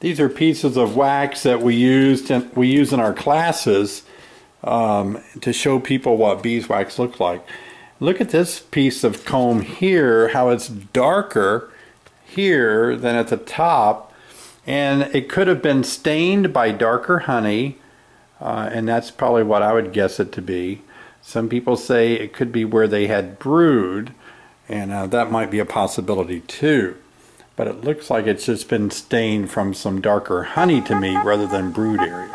these are pieces of wax that we used and we use in our classes um, to show people what beeswax look like. Look at this piece of comb here, how it's darker here than at the top. And it could have been stained by darker honey, uh, and that's probably what I would guess it to be. Some people say it could be where they had brood, and uh, that might be a possibility too. But it looks like it's just been stained from some darker honey to me rather than brood area.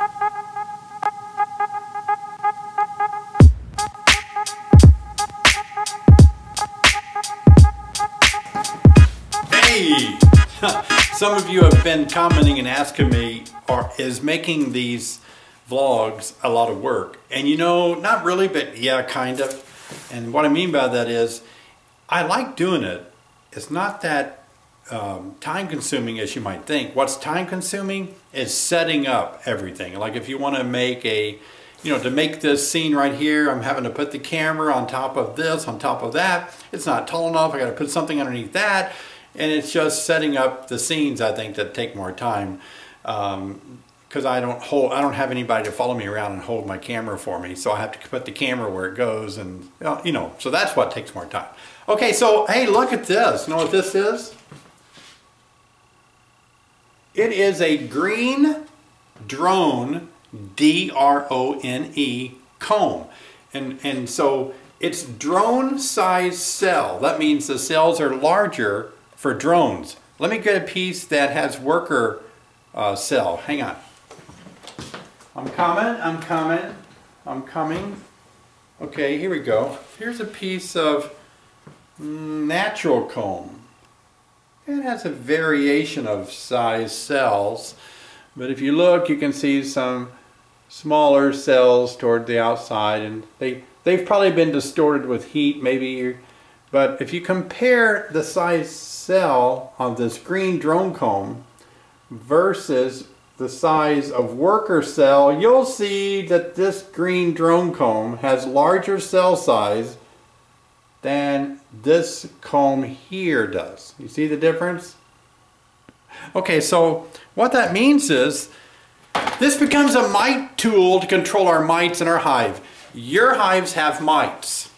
Hey! Some of you have been commenting and asking me, are, is making these vlogs a lot of work? And you know, not really, but yeah, kind of. And what I mean by that is, I like doing it. It's not that um, time consuming as you might think. What's time consuming is setting up everything. Like if you want to make a, you know, to make this scene right here, I'm having to put the camera on top of this, on top of that. It's not tall enough. I got to put something underneath that and it's just setting up the scenes I think that take more time because um, I don't hold I don't have anybody to follow me around and hold my camera for me so I have to put the camera where it goes and you know so that's what takes more time okay so hey look at this you know what this is it is a green drone D-R-O-N-E comb and and so it's drone size cell that means the cells are larger for drones. Let me get a piece that has worker uh, cell. Hang on. I'm coming, I'm coming, I'm coming. Okay, here we go. Here's a piece of natural comb. It has a variation of size cells, but if you look, you can see some smaller cells toward the outside, and they, they've probably been distorted with heat, maybe, but if you compare the size cell on this green drone comb versus the size of worker cell, you'll see that this green drone comb has larger cell size than this comb here does. You see the difference? Okay, so what that means is this becomes a mite tool to control our mites in our hive. Your hives have mites.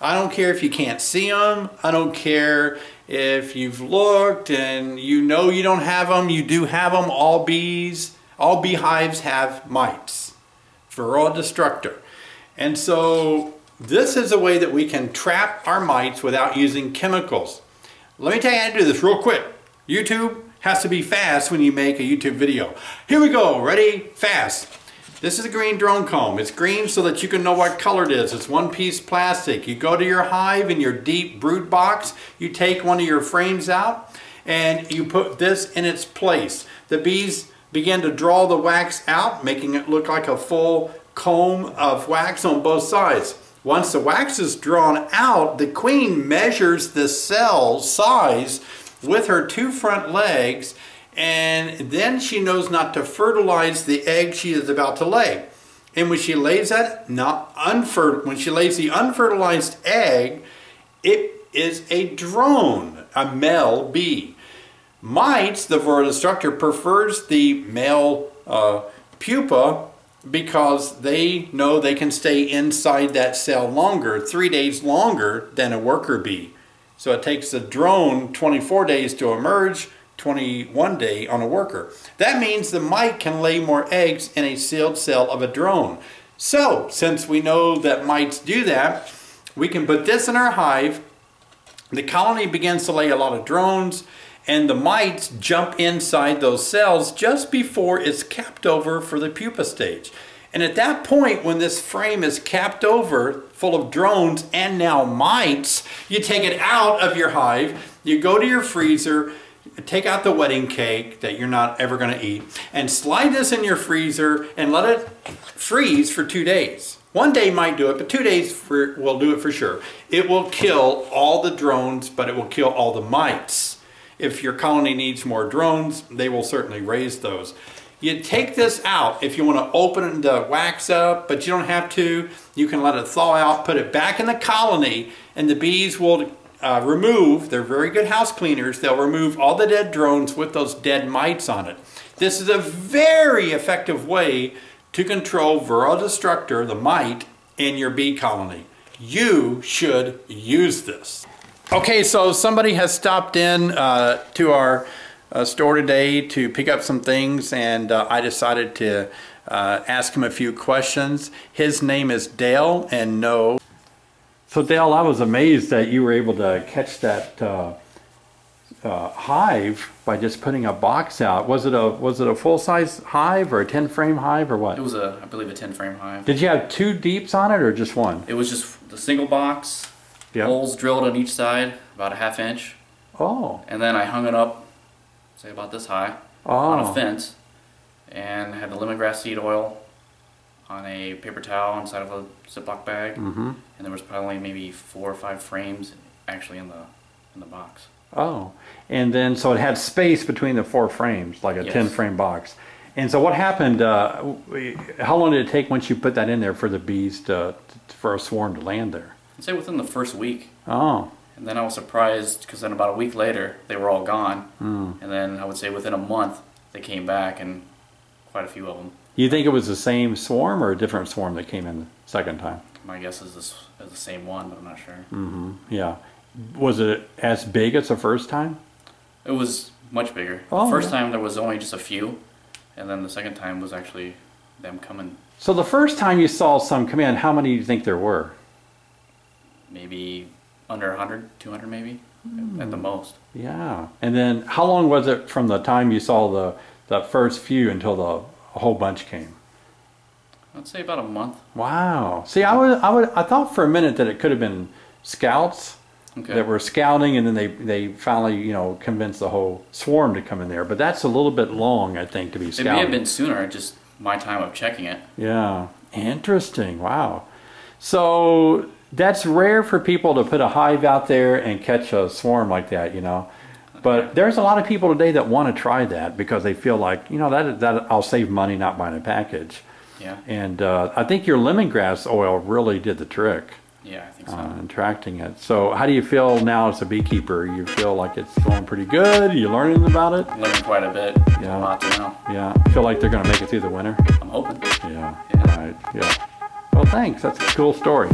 I don't care if you can't see them. I don't care if you've looked and you know you don't have them, you do have them. All bees, all beehives have mites. Varroa destructor. And so this is a way that we can trap our mites without using chemicals. Let me tell you how to do this real quick. YouTube has to be fast when you make a YouTube video. Here we go, ready, fast. This is a green drone comb. It's green so that you can know what color it is. It's one piece plastic. You go to your hive in your deep brood box, you take one of your frames out, and you put this in its place. The bees begin to draw the wax out, making it look like a full comb of wax on both sides. Once the wax is drawn out, the queen measures the cell size with her two front legs and then she knows not to fertilize the egg she is about to lay. And when she lays that, not unfer when she lays the unfertilized egg, it is a drone, a male bee. Mites, the Varroa destructor, prefers the male uh, pupa because they know they can stay inside that cell longer, three days longer than a worker bee. So it takes a drone 24 days to emerge, 21 day on a worker. That means the mite can lay more eggs in a sealed cell of a drone. So, since we know that mites do that, we can put this in our hive. The colony begins to lay a lot of drones, and the mites jump inside those cells just before it's capped over for the pupa stage. And at that point, when this frame is capped over, full of drones and now mites, you take it out of your hive, you go to your freezer, take out the wedding cake that you're not ever going to eat and slide this in your freezer and let it freeze for two days. One day might do it, but two days for, will do it for sure. It will kill all the drones, but it will kill all the mites. If your colony needs more drones, they will certainly raise those. You take this out if you want to open the wax up, but you don't have to. You can let it thaw out, put it back in the colony, and the bees will uh, remove, they're very good house cleaners, they'll remove all the dead drones with those dead mites on it. This is a very effective way to control Varroa destructor, the mite, in your bee colony. You should use this. Okay, so somebody has stopped in uh, to our uh, store today to pick up some things and uh, I decided to uh, ask him a few questions. His name is Dale and no. So Dale, I was amazed that you were able to catch that uh, uh, hive by just putting a box out. Was it a was it a full size hive or a 10 frame hive or what? It was a, I believe, a 10 frame hive. Did you have two deeps on it or just one? It was just the single box, Yep. holes drilled on each side, about a half inch, Oh, and then I hung it up, say about this high, on a oh, fence, and had the lemongrass seed oil on a paper towel inside of a Ziploc bag, mm-hmm. and there was probably maybe four or five frames actually in the in the box. Oh, and then so it had space between the four frames, like a Yes. 10 frame box. And so what happened, uh, how long did it take once you put that in there for the bees to, for a swarm to land there? I'd say within the first week, Oh, and then I was surprised because then about a week later they were all gone, Hmm. and then I would say within a month they came back and quite a few of them. you think it was the same swarm or a different swarm that came in the second time? My guess is this is the same one, but I'm not sure. Mm-hmm. Yeah. Was it as big as the first time? It was much bigger. Oh, the first yeah. time there was only just a few, and then the second time was actually them coming So the first time you saw some come in, how many do you think there were? Maybe under 100, 200 maybe at the Hmm. most. Yeah. And then how long was it from the time you saw the, the first few until the whole bunch came? I'd say about a month. Wow. See, I would, I would, I thought for a minute that it could have been scouts Okay. that were scouting, and then they, they finally, you know, convinced the whole swarm to come in there. But that's a little bit long, I think, to be it scouting. may have been sooner, just my time of checking it. Yeah. Interesting. Wow. So that's rare for people to put a hive out there and catch a swarm like that, you know. But there's a lot of people today that want to try that because they feel like, you know, that that I'll save money not buying a package. Yeah. And uh, I think your lemongrass oil really did the trick. Yeah, I think so. uh, attracting it. So how do you feel now as a beekeeper? You feel like it's going pretty good? You learning about it? Learning quite a bit. Yeah. A lot to know. Yeah. Feel like they're going to make it through the winter? I'm hoping. Yeah. Yeah. Right. Yeah. Well, thanks. That's a cool story.